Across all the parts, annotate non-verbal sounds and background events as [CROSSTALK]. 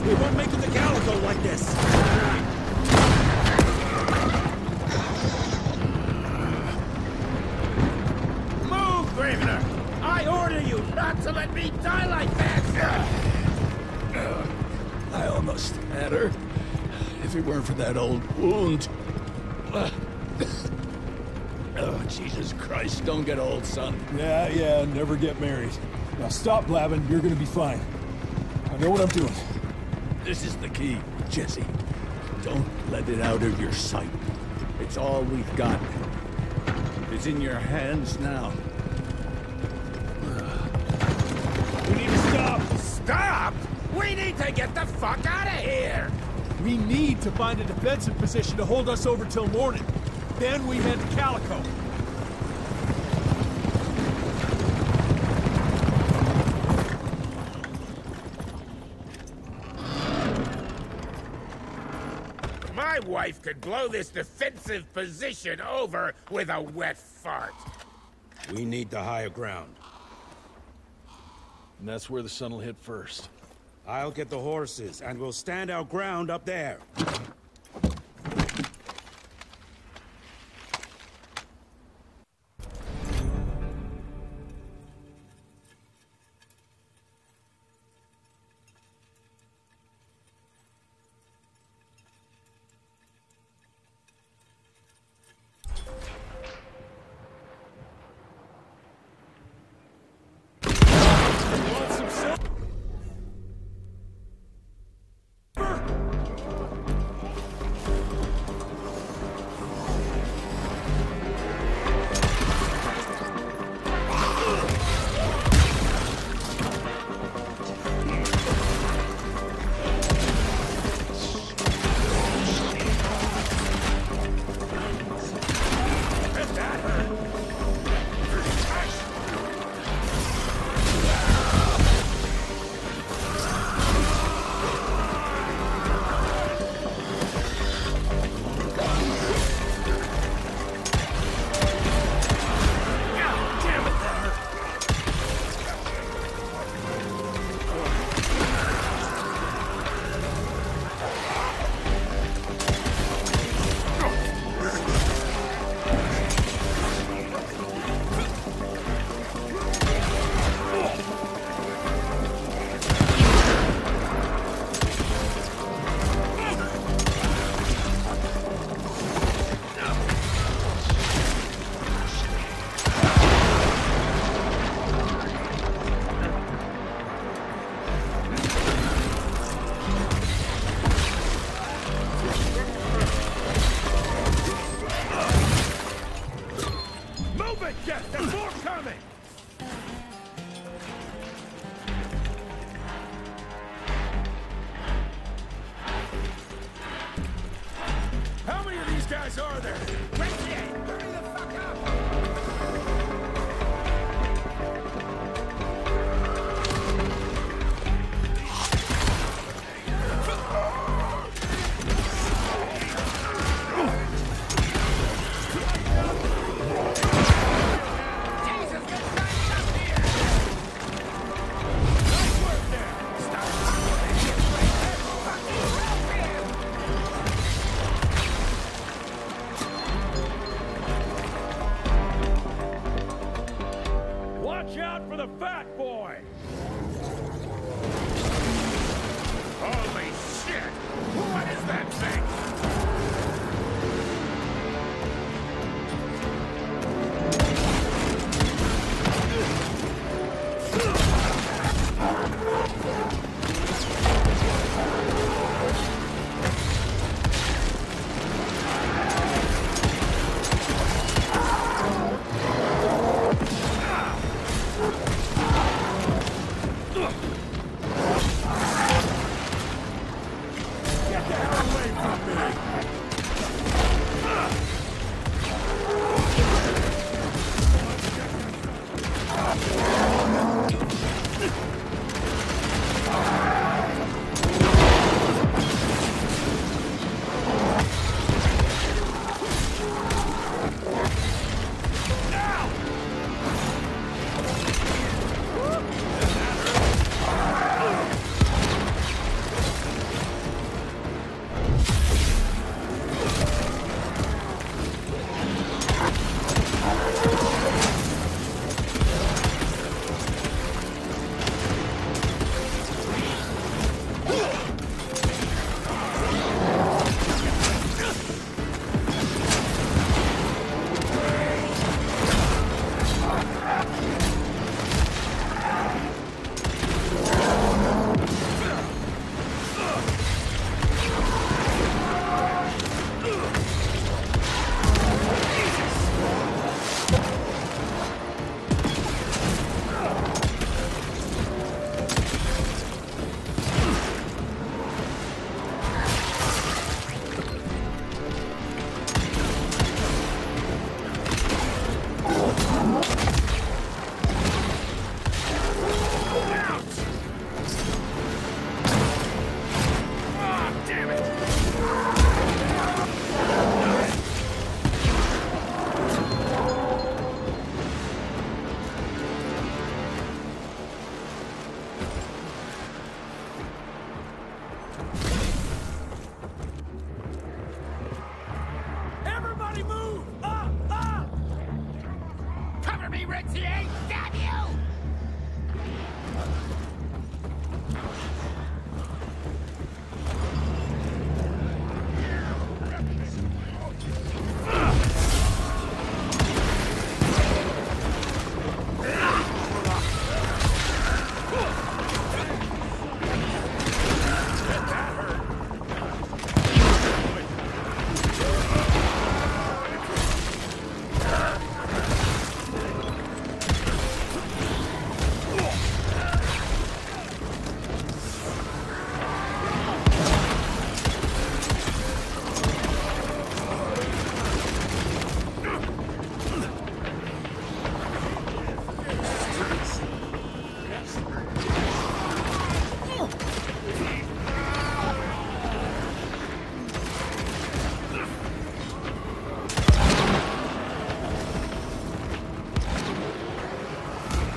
we won't make it to Calico like this. Move, Gravener! I order you not to let me die like that! I almost had her. If it weren't for that old wound. Oh, Jesus Christ, don't get old, son. Yeah, yeah, never get married. Now stop blabbing, you're gonna be fine. I know what I'm doing. This is the key, Jesse. Don't let it out of your sight. It's all we've got. It's in your hands now. We need to stop! Stop! We need to get the fuck out of here! We need to find a defensive position to hold us over till morning. Then we head to Calico. My wife could blow this defensive position over with a wet fart. We need the higher ground. And that's where the sun will hit first. I'll get the horses, and we'll stand our ground up there.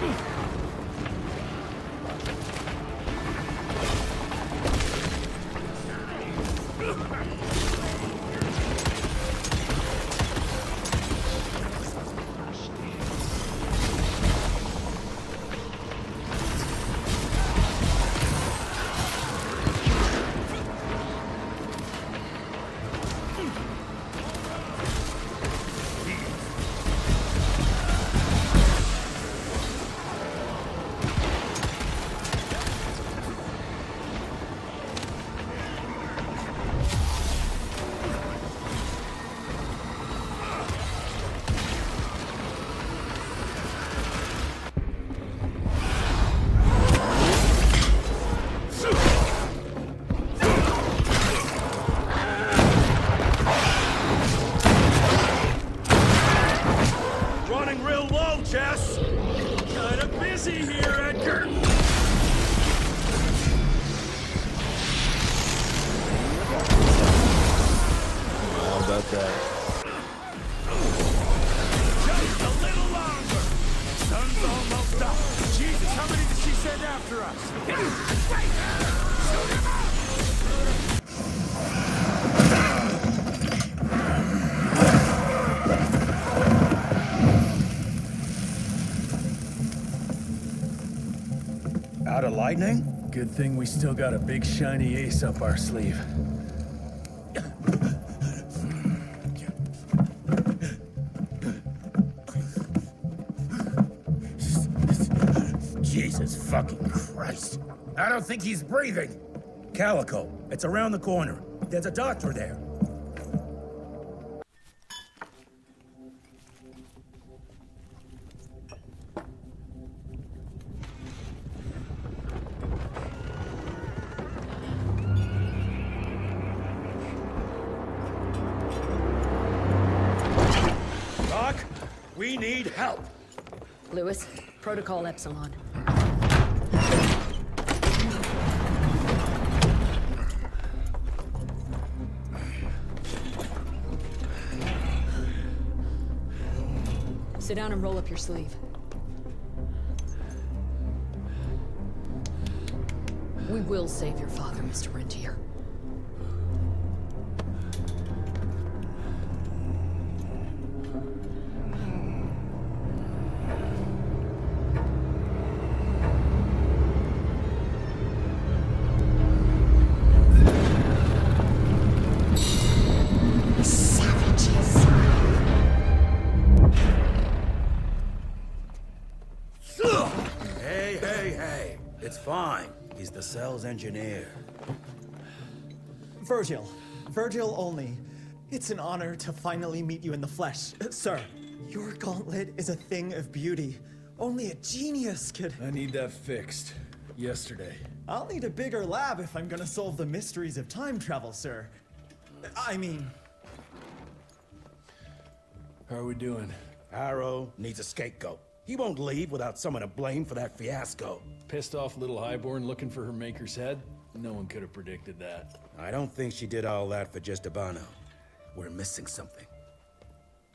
Running Good thing we still got a big shiny ace up our sleeve. Jesus fucking Christ. I don't think he's breathing. Calico, it's around the corner. There's a doctor there. Protocol Epsilon. Sit down and roll up your sleeve. We will save your father, Mr. Rentier. He's cell's engineer. Virgil. Virgil only. It's an honor to finally meet you in the flesh. Sir, your gauntlet is a thing of beauty. Only a genius could. I need that fixed. Yesterday. I'll need a bigger lab if I'm gonna solve the mysteries of time travel, sir. I mean, How are we doing? Harrow needs a scapegoat. He won't leave without someone to blame for that fiasco. Pissed off little highborn looking for her maker's head? No one could have predicted that. I don't think she did all that for just Abano. We're missing something.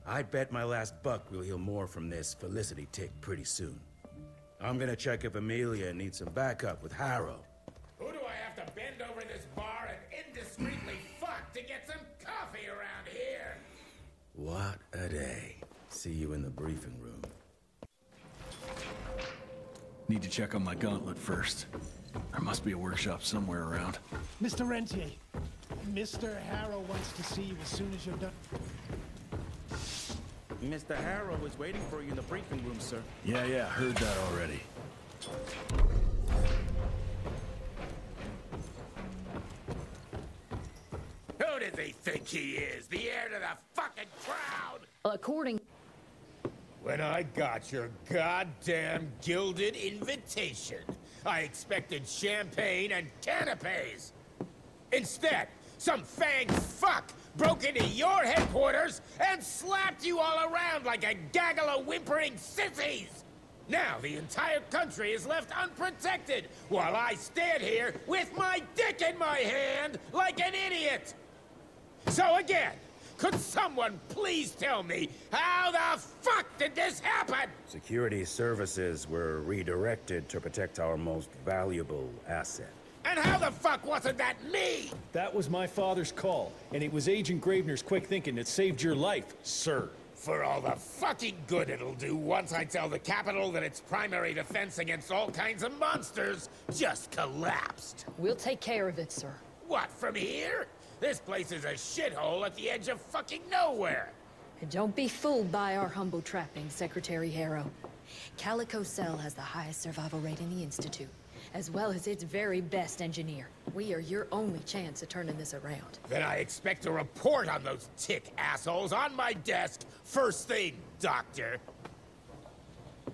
I bet my last buck we'll hear more from this Felicity tick pretty soon. I'm gonna check if Amelia needs some backup with Harrow. Who do I have to bend over this bar and indiscreetly fuck to get some coffee around here? What a day. See you in the briefing room. Need to check on my gauntlet first. There must be a workshop somewhere around. Mr. Rentier, Mr. Harrow wants to see you as soon as you're done. Mr. Harrow is waiting for you in the briefing room, sir. Yeah, yeah, heard that already. Who does he think he is? The heir to the fucking crown? According... When I got your goddamn gilded invitation, I expected champagne and canapes. Instead, some fang fuck broke into your headquarters and slapped you all around like a gaggle of whimpering sissies! Now the entire country is left unprotected while I stand here with my dick in my hand like an idiot! So again, could someone please tell me how the fuck did this happen? Security services were redirected to protect our most valuable asset. And how the fuck wasn't that me? That was my father's call, and it was Agent Gravener's quick thinking that saved your life, sir. For all the fucking good it'll do once I tell the Capitol that its primary defense against all kinds of monsters just collapsed. We'll take care of it, sir. What, from here? This place is a shithole at the edge of fucking nowhere. And don't be fooled by our humble trapping, Secretary Harrow. Calico Cell has the highest survival rate in the Institute, as well as its very best engineer. We are your only chance of turning this around. Then I expect a report on those tick assholes on my desk first thing, Doctor.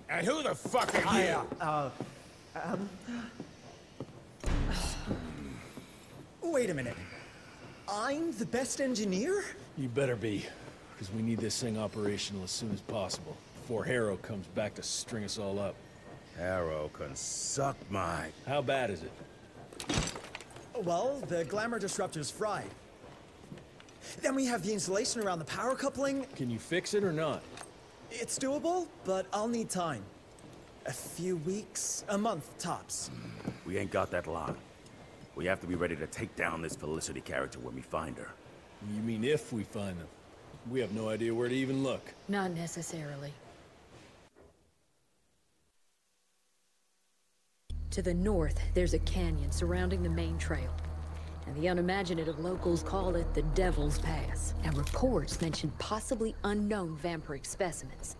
And who the fuck are you? Uh, um... [SIGHS] Wait a minute. I'm the best engineer? You better be, because we need this thing operational as soon as possible, before Harrow comes back to string us all up. Harrow can suck my... How bad is it? Well, the glamour disruptor's fried. Then we have the insulation around the power coupling. Can you fix it or not? It's doable, but I'll need time. A few weeks, a month tops. We ain't got that long. We have to be ready to take down this Felicity character when we find her. You mean if we find them? We have no idea where to even look. Not necessarily. To the north, there's a canyon surrounding the main trail. And the unimaginative locals call it the Devil's Pass. And reports mention possibly unknown vampiric specimens.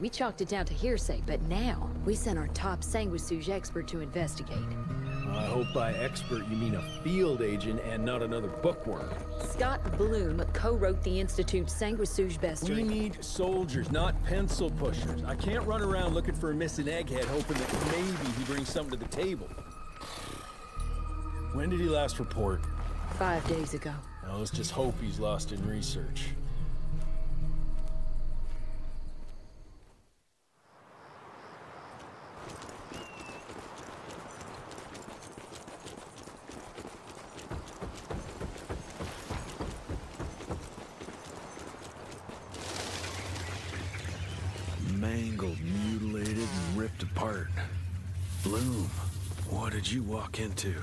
We chalked it down to hearsay, but now we sent our top sanguisuge expert to investigate. I hope by expert you mean a field agent and not another bookworm. Scott Bloom co-wrote the Institute's Sanguisuge Best. We need soldiers, not pencil pushers. I can't run around looking for a missing egghead hoping that maybe he brings something to the table. When did he last report? Five days ago. Now let's just hope he's lost in research. Mangled, mutilated, and ripped apart. Bloom, what did you walk into?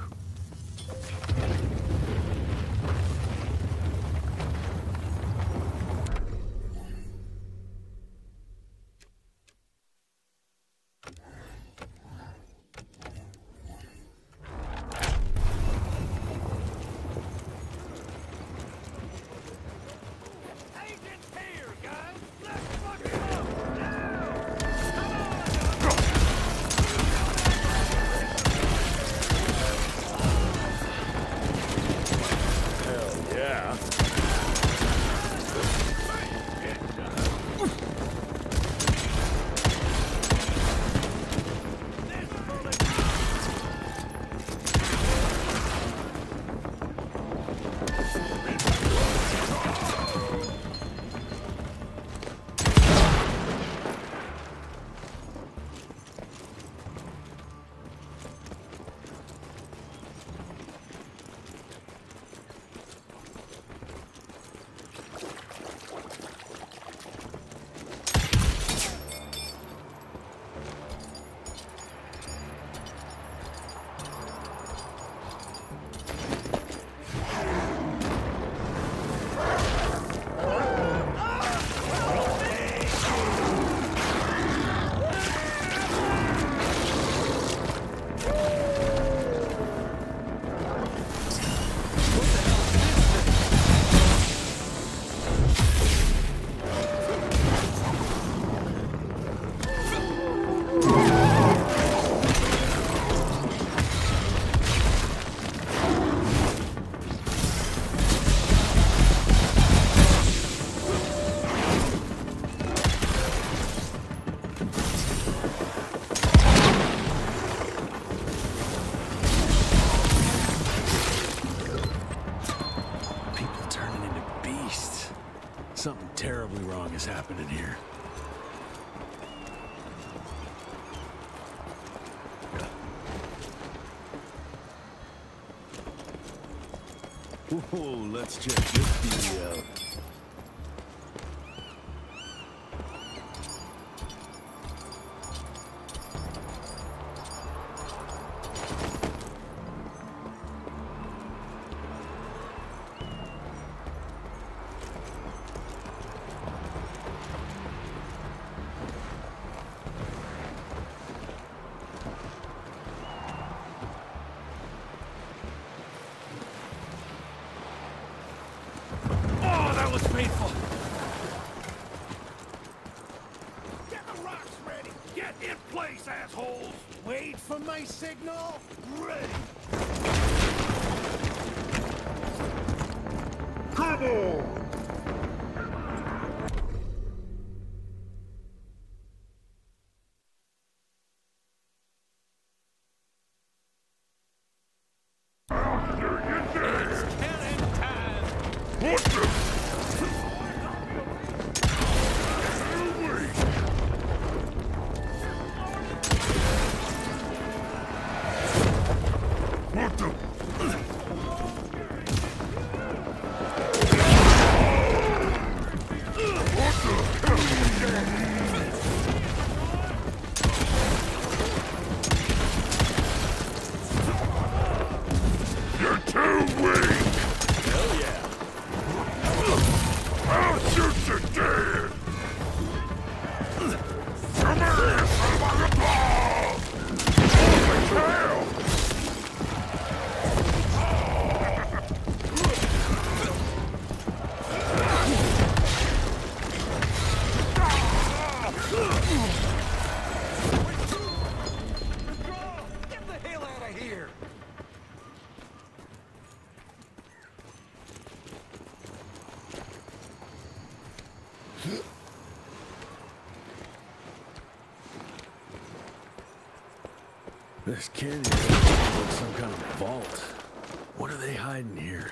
signal! This canyon looks like some kind of vault. What are they hiding here?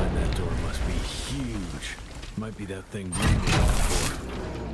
that door must be huge. Might be that thing we were for.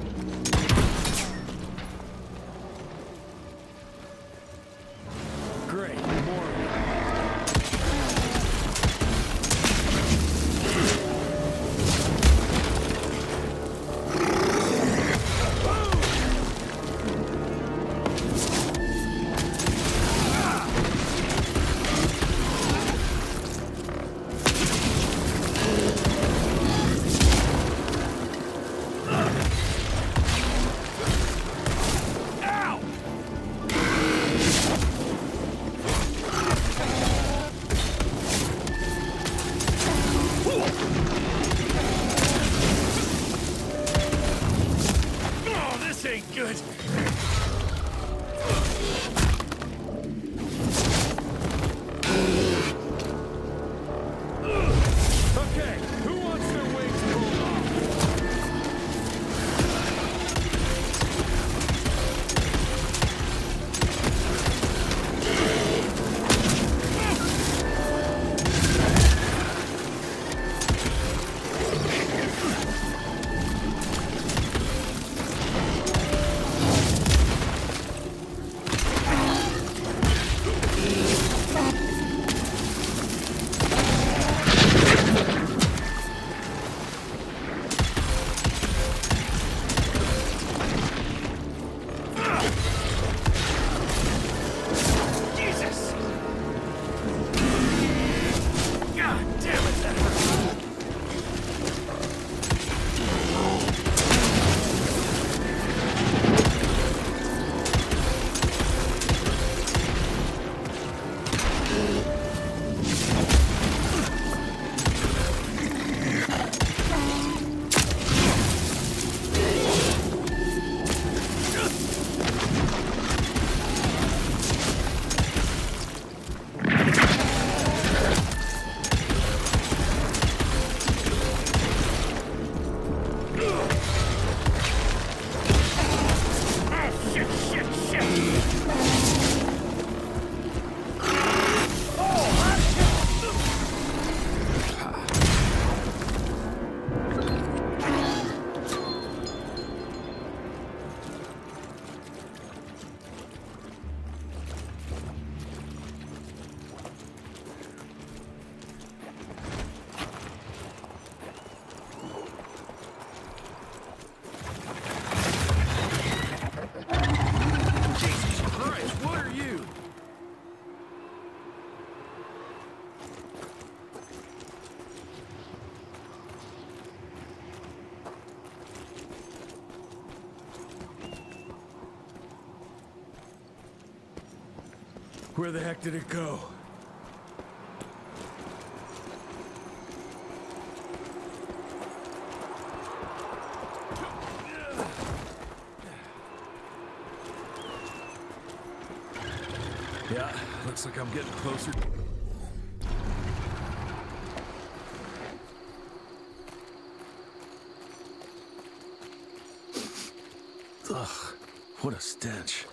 Where the heck did it go? Yeah, looks like I'm getting closer. Ugh, what a stench.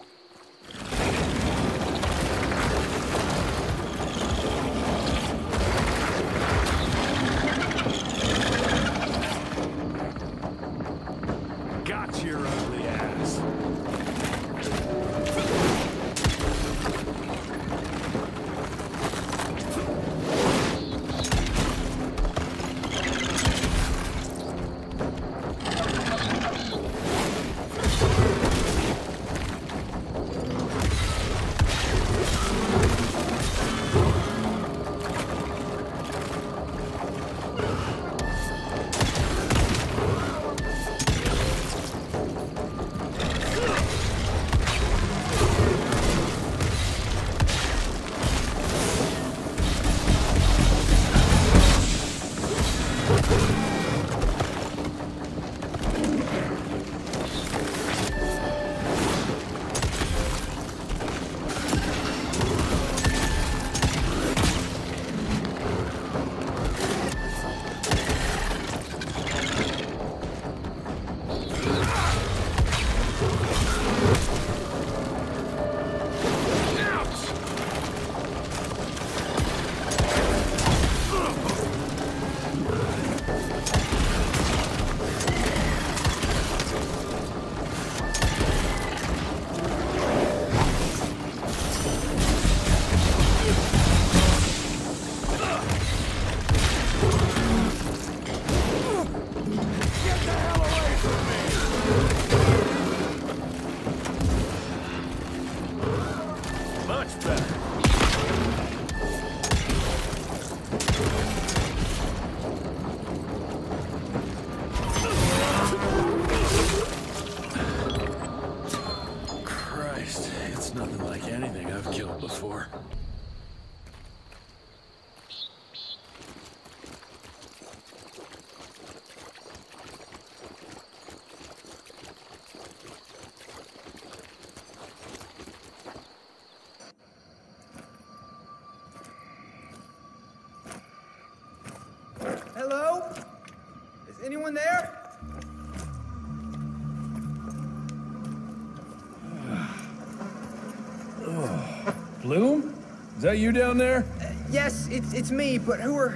That you down there? Yes, it's it's me, but who are...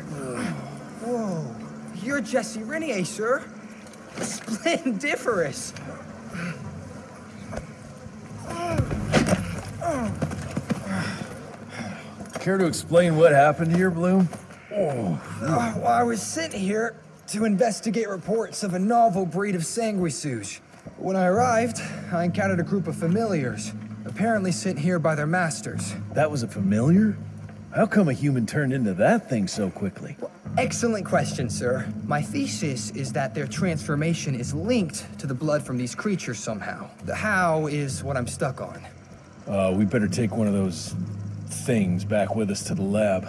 Whoa. You're Jesse Rentier, sir. [LAUGHS] Splendiferous. Care to explain what happened here, Bloom? Uh, well, I was sent here to investigate reports of a novel breed of sanguisuge. When I arrived, I encountered a group of familiars, apparently sent here by their masters. That was a familiar? How come a human turned into that thing so quickly? Excellent question, sir. My thesis is that their transformation is linked to the blood from these creatures somehow. The how is what I'm stuck on. Uh, we better take one of those things back with us to the lab.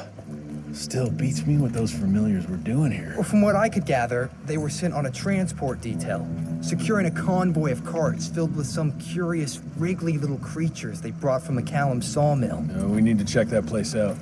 Still beats me what those familiars were doing here. Well, from what I could gather, they were sent on a transport detail, securing a convoy of carts filled with some curious, wriggly little creatures they brought from McCallum sawmill. Uh, we need to check that place out.